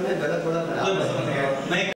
समय गलत थोड़ा